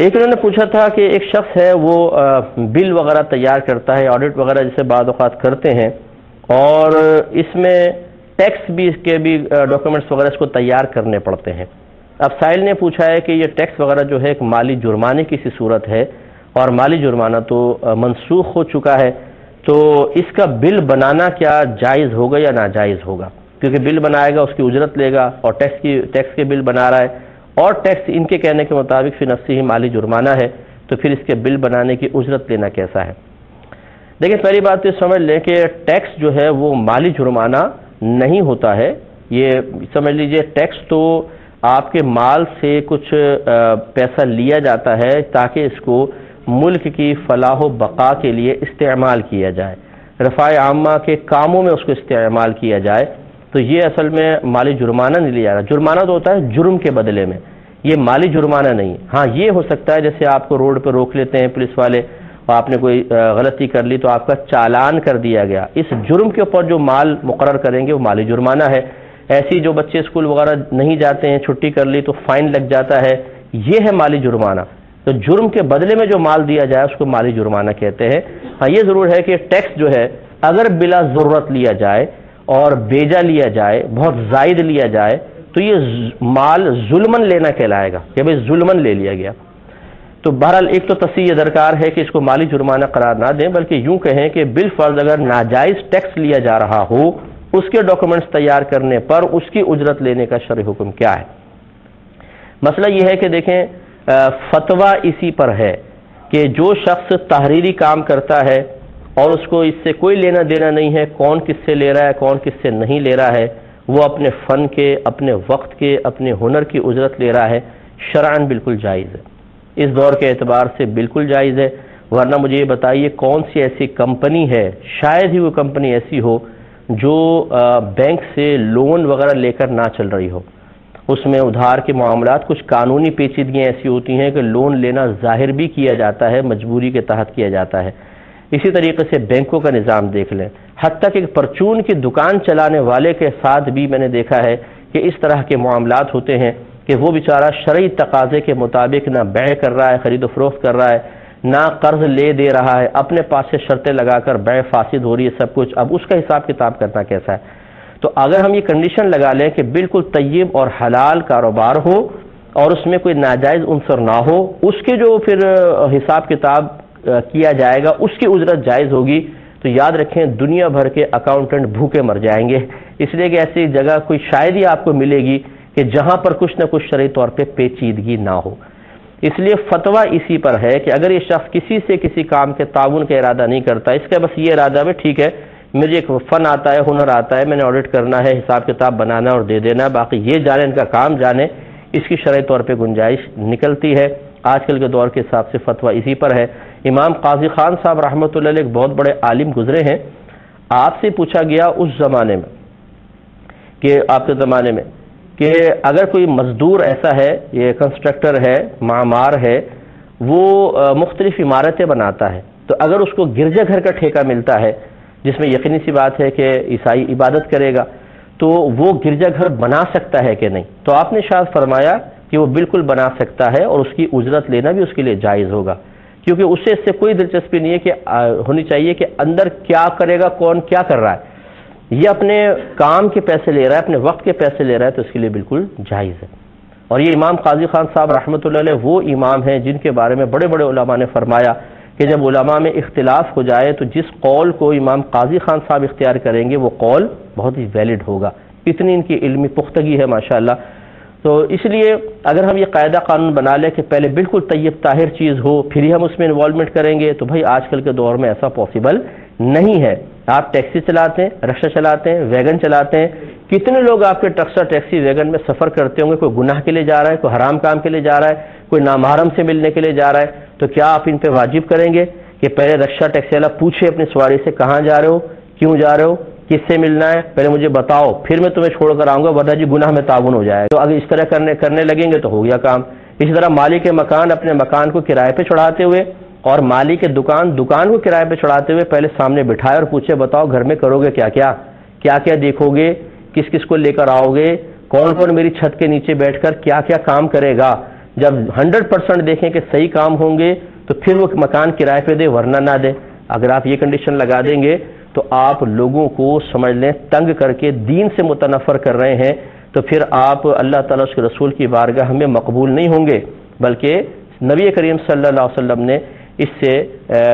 ایک انہوں نے پوچھا تھا کہ ایک شخص ہے وہ بل وغیرہ تیار کرتا ہے آڈٹ وغیرہ جسے بعض اوقات کرتے ہیں، اور اس میں ٹیکس بھی، اس کے بھی ڈاکومنٹس وغیرہ اس کو تیار کرنے پڑتے ہیں۔ اب سائل نے پوچھا ہے کہ یہ ٹیکس وغیرہ جو ہے ایک مالی جرمانے کی سی صورت ہے، اور مالی جرمانہ تو منسوخ ہو چکا ہے، تو اس کا بل بنانا کیا جائز ہوگا یا ناجائز ہوگا؟ کیونکہ بل بنائے گا، اس کی اجرت لے گا، اور ٹیکس کی ٹیکس کے بل بنا رہا ہے۔ اور ٹیکس ان کے کہنے کے مطابق فی نفسی ہی مالی جرمانہ ہے، تو پھر اس کے بل بنانے کی اجرت لینا کیسا ہے؟ دیکھیں، پہلی بات تو سمجھ لیں کہ ٹیکس جو ہے وہ مالی جرمانہ نہیں ہوتا ہے۔ یہ سمجھ لیجیے، ٹیکس تو آپ کے مال سے کچھ پیسہ لیا جاتا ہے تاکہ اس کو ملک کی فلاح و بقا کے لیے استعمال کیا جائے۔ رفاع عامہ کے کاموں میں اس کو استعمال کیا جائے۔ تو یہ اصل میں مالی جرمانہ نہیں لیا رہا۔ جرمانہ تو ہوتا ہے جرم کے بدلے میں۔ یہ مالی جرمانہ نہیں۔ ہاں یہ ہو سکتا ہے جیسے آپ کو روڈ پہ روک لیتے ہیں پولیس والے، اور آپ نے کوئی غلطی کر لی تو آپ کا چالان کر دیا گیا۔ اس جرم کے اوپر جو مال مقرر کریں گے وہ مالی جرمانہ ہے۔ ایسی جو بچے اسکول وغیرہ نہیں جاتے ہیں، چھٹی کر لی تو فائن لگ جاتا ہے۔ یہ ہے مالی جرمانہ۔ تو جرم کے بدلے میں جو مال دیا جائے اس کو مالی جرمانہ کہتے ہیں۔ ہاں یہ ضرور ہے کہ ٹیکس جو ہے اگر بلا ضرورت لیا جائے اور بیجا لیا جائے، بہت زائد لیا جائے، تو یہ مال ظلمن لینا کہلائے گا یعنی کہ بھائی ظلمن لے لیا گیا۔ تو بہرحال ایک تو تصویر درکار ہے کہ اس کو مالی جرمانہ قرار نہ دیں، بلکہ یوں کہیں کہ بل فرض اگر ناجائز ٹیکس لیا جا رہا ہو، اس کے ڈاکومنٹس تیار کرنے پر اس کی اجرت لینے کا شرح حکم کیا ہے۔ مسئلہ یہ ہے کہ دیکھیں فتویٰ اسی پر ہے کہ جو شخص تحریری کام کرتا ہے اور اس کو اس سے کوئی لینا دینا نہیں ہے کون کس سے لے رہا ہے، کون کس سے نہیں لے رہا ہے۔ وہ اپنے فن کے، اپنے وقت کے، اپنے ہنر کی اجرت لے رہا ہے۔ شرعن بالکل جائز ہے۔ اس دور کے اعتبار سے بالکل جائز ہے۔ ورنہ مجھے یہ بتائیے کون سی ایسی کمپنی ہے، شاید ہی وہ کمپنی ایسی ہو، جو بینک سے لون وغیرہ لے کر نہ چل رہی ہو۔ اس میں ادھار کے معاملات کچھ قانونی پیچیدگیاں ایسی ہوتی ہیں کہ لون لینا ظاہر بھی کیا جاتا ہے، مجبوری کے تحت کیا جاتا ہے۔ اسی طریقے سے بینکوں کا نظام دیکھ لیں۔ حد تک ایک پرچون کی دکان چلانے والے کے ساتھ بھی میں نے دیکھا ہے کہ اس طرح کے معاملات ہوتے ہیں کہ وہ بیچارہ شرعی تقاضے کے مطابق نہ بے کر رہا ہے، خرید و فروخت کر رہا ہے، نہ قرض لے دے رہا ہے، اپنے پاس سے شرطیں لگا کر بے فاسد ہو رہی ہے، سب کچھ۔ اب اس کا حساب کتاب کرنا کیسا ہے؟ تو اگر ہم یہ کنڈیشن لگا لیں کہ بالکل طیب اور حلال کاروبار ہو اور اس میں کوئی ناجائز عنصر نہ ہو، اس کے جو پھر حساب کتاب کیا جائے گا، اس کی اجرت جائز ہوگی۔ تو یاد رکھیں، دنیا بھر کے اکاؤنٹنٹ بھوکے مر جائیں گے۔ اس لیے کہ ایسی جگہ کوئی شاید ہی آپ کو ملے گی کہ جہاں پر کچھ نہ کچھ شرعی طور پہ پیچیدگی نہ ہو۔ اس لیے فتویٰ اسی پر ہے کہ اگر یہ شخص کسی سے کسی کام کے تعاون کا ارادہ نہیں کرتا، اس کا بس یہ ارادہ میں ٹھیک ہے، مجھے ایک فن آتا ہے، ہنر آتا ہے، میں نے آڈٹ کرنا ہے، حساب کتاب بنانا اور دے دینا باقی یہ جانے، ان کا کام جانے، اس کی شرعی طور پہ گنجائش نکلتی ہے۔ آج کل کے دور کے حساب سے فتویٰ اسی پر ہے۔ امام قاضی خان صاحب رحمۃ اللہ علیہ ایک بہت بڑے عالم گزرے ہیں، آپ سے پوچھا گیا اس زمانے میں، کہ آپ کے زمانے میں، کہ اگر کوئی مزدور ایسا ہے، یہ کنسٹرکٹر ہے، معمار ہے، وہ مختلف عمارتیں بناتا ہے، تو اگر اس کو گرجا گھر کا ٹھیکہ ملتا ہے، جس میں یقینی سی بات ہے کہ عیسائی عبادت کرے گا، تو وہ گرجا گھر بنا سکتا ہے کہ نہیں؟ تو آپ نے شاید فرمایا کہ وہ بالکل بنا سکتا ہے اور اس کی اجرت لینا بھی اس کے لیے جائز ہوگا۔ کیونکہ اس سے اس سے کوئی دلچسپی نہیں ہے کہ ہونی چاہیے کہ اندر کیا کرے گا، کون کیا کر رہا ہے۔ یہ اپنے کام کے پیسے لے رہا ہے، اپنے وقت کے پیسے لے رہا ہے تو اس کے لیے بالکل جائز ہے۔ اور یہ امام قاضی خان صاحب رحمۃ اللہ علیہ وہ امام ہیں جن کے بارے میں بڑے بڑے علماء نے فرمایا کہ جب علماء میں اختلاف ہو جائے تو جس قول کو امام قاضی خان صاحب اختیار کریں گے وہ قول بہت ہی ویلڈ ہوگا۔ اتنی ان کی علمی پختگی ہے ماشاءاللہ۔ تو اس لیے اگر ہم یہ قاعدہ قانون بنا لیں کہ پہلے بالکل طیب طاہر چیز ہو، پھر ہی ہم اس میں انوالومنٹ کریں گے، تو بھائی آج کل کے دور میں ایسا پاسبل نہیں ہے۔ آپ ٹیکسی چلاتے ہیں رکشا چلاتے ہیں ویگن چلاتے ہیں، کتنے لوگ آپ کے ٹرکسا ٹیکسی ویگن میں سفر کرتے ہوں گے؟ کوئی گناہ کے لیے جا رہا ہے، کوئی حرام کام کے لیے جا رہا ہے، کوئی نامحرم سے ملنے کے لیے جا رہا ہے، تو کیا آپ ان پہ واجب کریں گے کہ پہلے رکشا ٹیکسی والا پوچھے اپنی سواری سے کہاں جا رہے ہو، کیوں جا رہے ہو؟ کس سے ملنا ہے، پہلے مجھے بتاؤ، پھر میں تمہیں چھوڑ کر آؤں گا، ورنہ جی گناہ میں تعاون ہو جائے تو اگر اس طرح کرنے کرنے لگیں گے تو ہو گیا کام۔ اسی طرح مالی کے مکان اپنے مکان کو کرائے پہ چڑھاتے ہوئے اور مالی کے دکان دکان کو کرائے پہ چڑھاتے ہوئے پہلے سامنے بٹھائے اور پوچھے، بتاؤ گھر میں کرو گے کیا کیا؟ کیا کیا دیکھو گے؟ کس کس کو لے کر آؤ گے؟ کون کون میری چھت کے نیچے بیٹھ کر کیا کیا کام کرے گا؟ جب ہنڈریڈ پرسنٹ دیکھیں کہ صحیح کام ہوں گے تو پھر وہ مکان کرائے پہ دے، ورنہ نہ دے۔ اگر آپ یہ کنڈیشن لگا دیں گے تو آپ لوگوں کو سمجھ لیں، تنگ کر کے دین سے متنفر کر رہے ہیں، تو پھر آپ اللہ تعالیٰ اس کے رسول کی بارگاہ میں مقبول نہیں ہوں گے۔ بلکہ نبی کریم صلی اللہ علیہ وسلم نے اس سے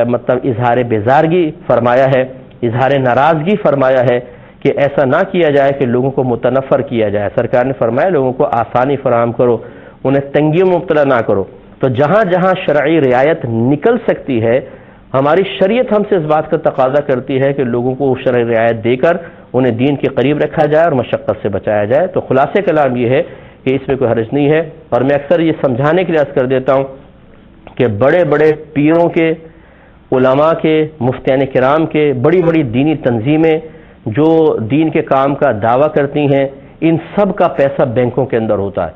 مطلب اظہار بیزارگی فرمایا ہے، اظہار ناراضگی فرمایا ہے کہ ایسا نہ کیا جائے کہ لوگوں کو متنفر کیا جائے۔ سرکار نے فرمایا، لوگوں کو آسانی فراہم کرو، انہیں تنگیوں مبتلا نہ کرو۔ تو جہاں جہاں شرعی رعایت نکل سکتی ہے ہماری شریعت ہم سے اس بات کا تقاضا کرتی ہے کہ لوگوں کو شرعی رعایت دے کر انہیں دین کے قریب رکھا جائے اور مشقت سے بچایا جائے۔ تو خلاصے کلام یہ ہے کہ اس میں کوئی حرج نہیں ہے۔ اور میں اکثر یہ سمجھانے کے لیے عرض کر دیتا ہوں کہ بڑے بڑے پیروں کے، علماء کے مفتین کرام کے بڑی بڑی دینی تنظیمیں جو دین کے کام کا دعویٰ کرتی ہیں، ان سب کا پیسہ بینکوں کے اندر ہوتا ہے۔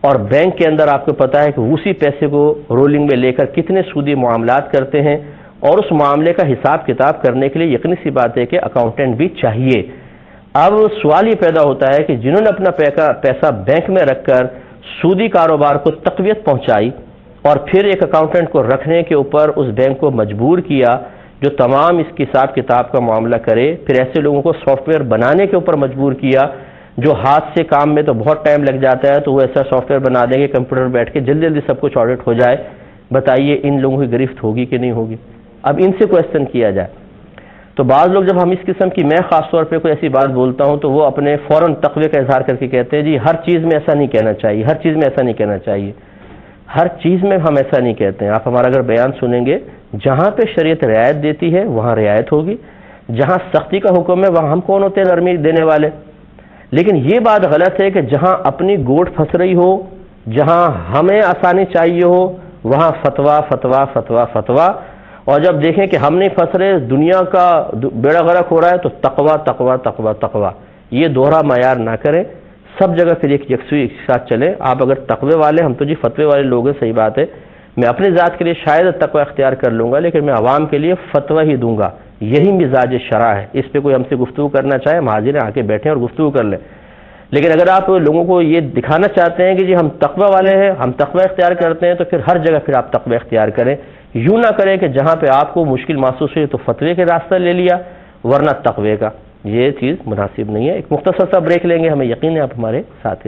اور بینک کے اندر آپ کو پتا ہے کہ اسی پیسے کو رولنگ میں لے کر کتنے سودی معاملات کرتے ہیں۔ اور اس معاملے کا حساب کتاب کرنے کے لیے یقینی سی بات ہے کہ اکاؤنٹنٹ بھی چاہیے۔ اب سوال یہ پیدا ہوتا ہے کہ جنہوں نے اپنا پیسہ بینک میں رکھ کر سودی کاروبار کو تقویت پہنچائی اور پھر ایک اکاؤنٹنٹ کو رکھنے کے اوپر اس بینک کو مجبور کیا جو تمام اس حساب کتاب کا معاملہ کرے، پھر ایسے لوگوں کو سافٹ ویئر بنانے کے اوپر مجبور کیا جو ہاتھ سے کام میں تو بہت ٹائم لگ جاتا ہے تو وہ ایسا سافٹ ویئر بنا دیں گے، کمپیوٹر بیٹھ کے جلدی جلدی سب کچھ آڈٹ ہو جائے۔ بتائیے ان لوگوں کی گرفت ہوگی کہ نہیں ہوگی؟ اب ان سے کوشچن کیا جائے۔ تو بعض لوگ جب ہم اس قسم کی میں خاص طور پہ کوئی ایسی بات بولتا ہوں تو وہ اپنے فوراً تقوی کا اظہار کر کے کہتے ہیں جی ہر چیز میں ایسا نہیں کہنا چاہیے، ہر چیز میں ایسا نہیں کہنا چاہیے۔ ہر چیز میں ہم ایسا نہیں کہتے ہیں۔ آپ ہمارا اگر بیان سنیں گے، جہاں پہ شریعت رعایت دیتی ہے، وہاں رعایت ہوگی۔ جہاں سختی کا حکم ہے، وہاں ہم کون ہوتے ہیں؟ نرمی دینے والے۔ لیکن یہ بات غلط ہے کہ جہاں اپنی گوٹ پھنس رہی ہو، جہاں ہمیں آسانی چاہیے ہو، وہاں فتوا فتوا فتوا فتوا اور جب دیکھیں کہ ہم نہیں پھنس رہے دنیا کا بیڑا غرق ہو رہا ہے تو تقوا تقوا تقوا تقوا یہ دوہرا معیار نہ کریں، سب جگہ پھر ایک یکسوئی، ایک ساتھ چلے آپ اگر تقوی والے ہم تو جی فتوے والے لوگ ہیں، صحیح بات ہے۔ میں اپنی ذات کے لیے شاید تقوی اختیار کر لوں گا، لیکن میں عوام کے لیے فتویٰ ہی دوں گا۔ یہی مزاج شرح ہے۔ اس پہ کوئی ہم سے گفتگو کرنا چاہے، ہم حاضر آ کے بیٹھیں اور گفتگو کر لیں۔ لیکن اگر آپ لوگوں کو یہ دکھانا چاہتے ہیں کہ جی ہم تقوی والے ہیں، ہم تقوی اختیار کرتے ہیں، تو پھر ہر جگہ پھر آپ تقوی اختیار کریں۔ یوں نہ کریں کہ جہاں پہ آپ کو مشکل محسوس ہوئی تو فتوے کے راستہ لے لیا، ورنہ تقوی کا۔ یہ چیز مناسب نہیں ہے۔ ایک مختصر سا بریک لیں گے، ہمیں یقین ہے آپ ہمارے ساتھ